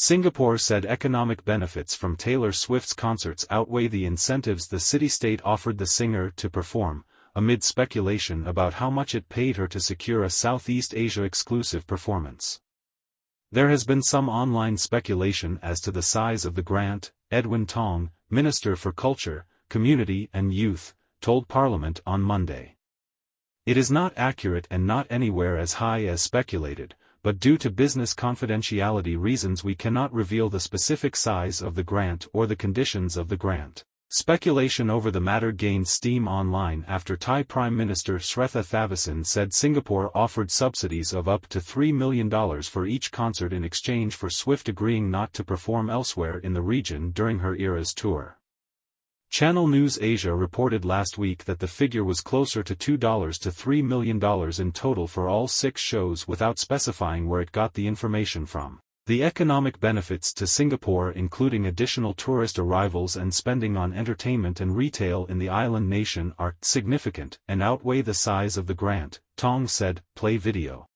Singapore said economic benefits from Taylor Swift's concerts outweigh the incentives the city-state offered the singer to perform, amid speculation about how much it paid her to secure a Southeast Asia exclusive performance. There has been some online speculation as to the size of the grant, Edwin Tong, Minister for Culture, Community and Youth, told Parliament on Monday. It is not accurate and not anywhere as high as speculated, but due to business confidentiality reasons we cannot reveal the specific size of the grant or the conditions of the grant. Speculation over the matter gained steam online after Thai Prime Minister Srettha Thavisin said Singapore offered subsidies of up to $3 million for each concert in exchange for Swift agreeing not to perform elsewhere in the region during her Eras tour. Channel News Asia reported last week that the figure was closer to $2 to $3 million in total for all six shows without specifying where it got the information from. The economic benefits to Singapore including additional tourist arrivals and spending on entertainment and retail in the island nation are significant and outweigh the size of the grant, Tong said, play video.